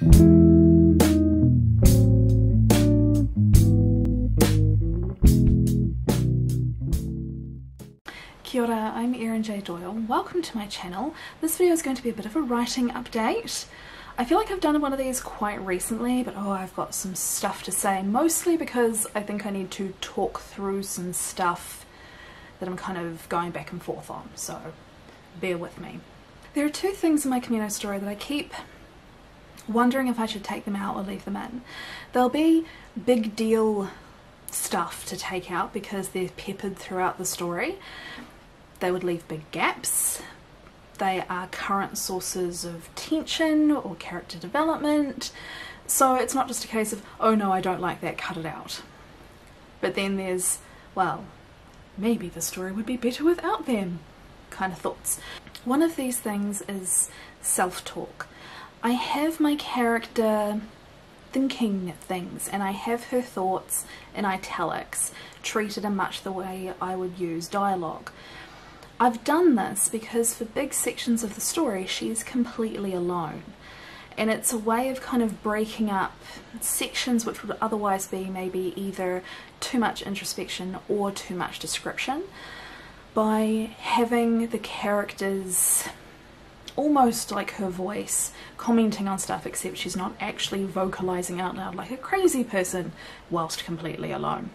Kia ora, I'm Erin J Doyle. Welcome to my channel. This video is going to be a bit of a writing update. I feel like I've done one of these quite recently, but oh, I've got some stuff to say, mostly because I think I need to talk through some stuff that I'm kind of going back and forth on, so bear with me. There are two things in my Camino story that I keep wondering if I should take them out or leave them in. There'll be big deal stuff to take out because they're peppered throughout the story. They would leave big gaps. They are current sources of tension or character development. So it's not just a case of, oh no, I don't like that, cut it out. But then there's, well, maybe the story would be better without them kind of thoughts. One of these things is self-talk. I have my character thinking things and I have her thoughts in italics, treated in much the way I would use dialogue. I've done this because for big sections of the story she's completely alone and it's a way of kind of breaking up sections which would otherwise be maybe either too much introspection or too much description by having the characters almost like her voice commenting on stuff except she's not actually vocalizing out loud like a crazy person whilst completely alone.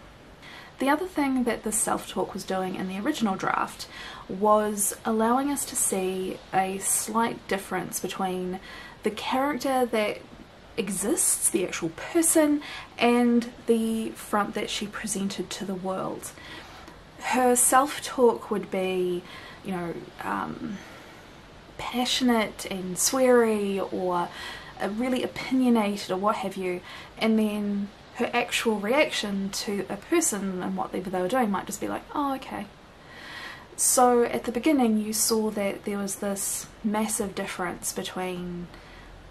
The other thing that the self-talk was doing in the original draft was allowing us to see a slight difference between the character that exists, the actual person, and the front that she presented to the world. Her self-talk would be, you know, um, passionate and sweary or uh, really opinionated or what have you and then her actual reaction to a person and what they were doing might just be like oh okay. So at the beginning you saw that there was this massive difference between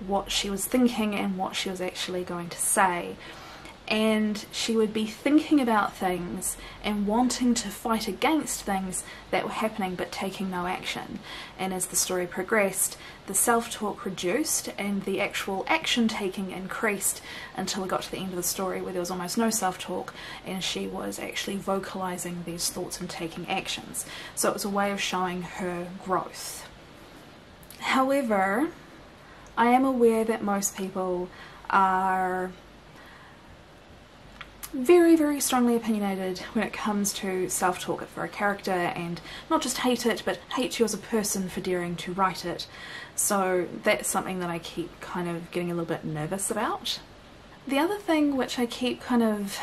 what she was thinking and what she was actually going to say and she would be thinking about things and wanting to fight against things that were happening but taking no action. And as the story progressed, the self-talk reduced and the actual action taking increased until we got to the end of the story where there was almost no self-talk and she was actually vocalizing these thoughts and taking actions. So it was a way of showing her growth. However, I am aware that most people are very, very strongly opinionated when it comes to self-talk for a character and not just hate it, but hate you as a person for daring to write it. So that's something that I keep kind of getting a little bit nervous about. The other thing which I keep kind of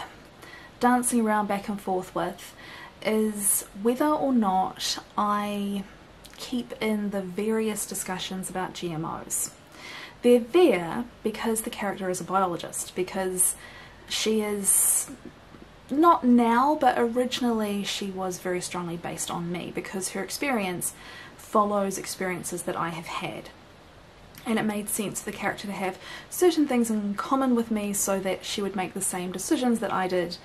dancing around back and forth with is whether or not I keep in the various discussions about GMOs. They're there because the character is a biologist, because she is not now, but originally she was very strongly based on me because her experience follows experiences that I have had. And it made sense for the character to have certain things in common with me so that she would make the same decisions that I did,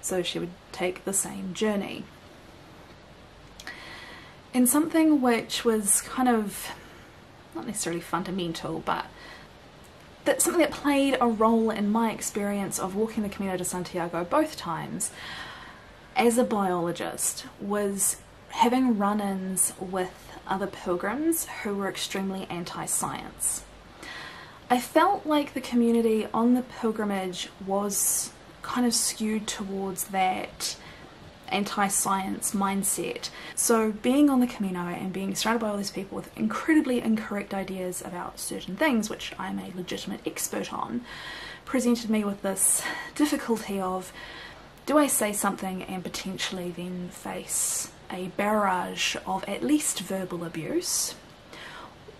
so she would take the same journey. And something which was kind of, not necessarily fundamental, but that something that played a role in my experience of walking the Camino de Santiago both times as a biologist was having run-ins with other pilgrims who were extremely anti-science. I felt like the community on the pilgrimage was kind of skewed towards that anti-science mindset. So being on the Camino and being surrounded by all these people with incredibly incorrect ideas about certain things, which I'm a legitimate expert on, presented me with this difficulty of do I say something and potentially then face a barrage of at least verbal abuse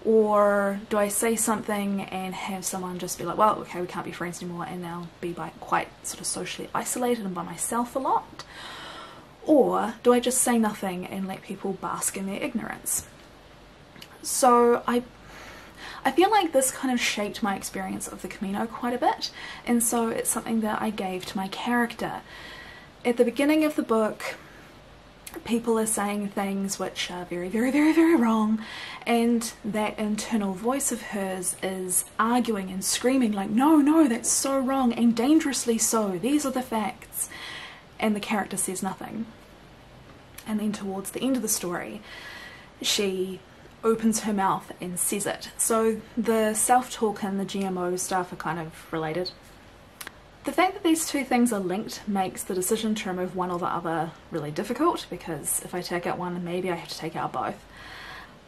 or do I say something and have someone just be like, well, okay, we can't be friends anymore, and now be by quite sort of socially isolated and by myself a lot? Or do I just say nothing and let people bask in their ignorance? So I I feel like this kind of shaped my experience of the Camino quite a bit and so it's something that I gave to my character. At the beginning of the book people are saying things which are very, very, very, very wrong, and that internal voice of hers is arguing and screaming, like, no, no, that's so wrong, and dangerously so, these are the facts. And the character says nothing. And then towards the end of the story, she opens her mouth and says it. So the self talk and the GMO stuff are kind of related. The fact that these two things are linked makes the decision to remove one or the other really difficult because if I take out one, maybe I have to take out both.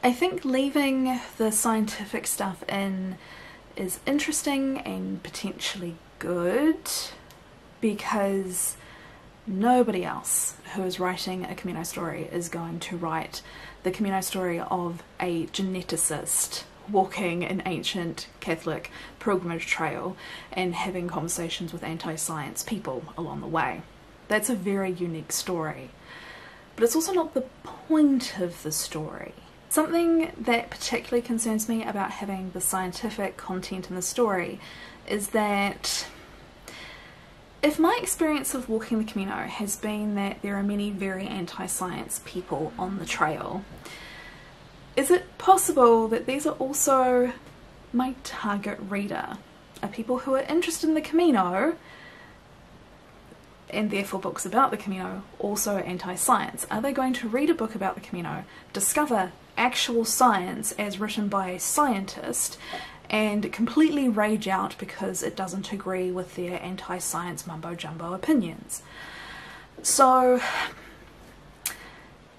I think leaving the scientific stuff in is interesting and potentially good because nobody else who is writing a Camino story is going to write the Camino story of a geneticist walking an ancient Catholic pilgrimage trail and having conversations with anti-science people along the way. That's a very unique story. But it's also not the point of the story. Something that particularly concerns me about having the scientific content in the story is that if my experience of walking the Camino has been that there are many very anti-science people on the trail, is it possible that these are also my target reader? Are people who are interested in the Camino and therefore books about the Camino also anti-science? Are they going to read a book about the Camino, discover actual science as written by a scientist and completely rage out because it doesn't agree with their anti-science mumbo-jumbo opinions? So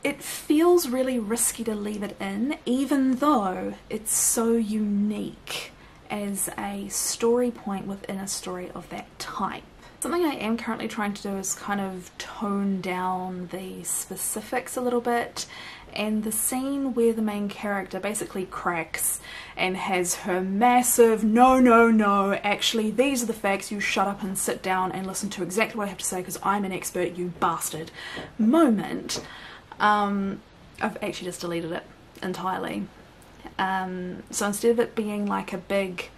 it feels really risky to leave it in, even though it's so unique as a story point within a story of that type. Something I am currently trying to do is kind of tone down the specifics a little bit and the scene where the main character basically cracks and has her massive no no no actually these are the facts you shut up and sit down and listen to exactly what I have to say because I'm an expert you bastard moment um, I've actually just deleted it entirely. Um, so instead of it being like a big,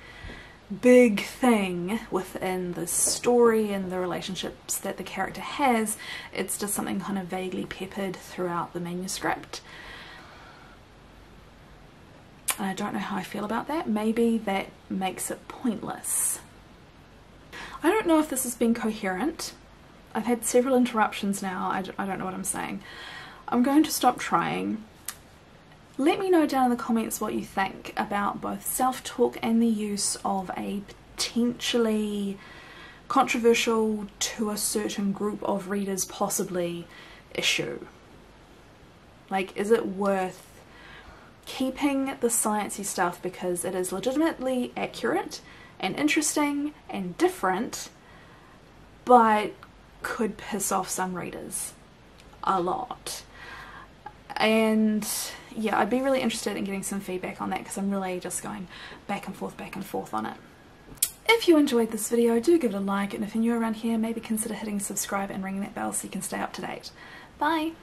big thing within the story and the relationships that the character has, it's just something kind of vaguely peppered throughout the manuscript. I don't know how I feel about that. Maybe that makes it pointless. I don't know if this has been coherent. I've had several interruptions now. I don't know what I'm saying. I'm going to stop trying. Let me know down in the comments what you think about both self-talk and the use of a potentially controversial to a certain group of readers possibly issue. Like, is it worth keeping the sciencey stuff because it is legitimately accurate and interesting and different, but could piss off some readers a lot and yeah I'd be really interested in getting some feedback on that because I'm really just going back and forth back and forth on it. If you enjoyed this video do give it a like and if you're new around here maybe consider hitting subscribe and ringing that bell so you can stay up to date. Bye!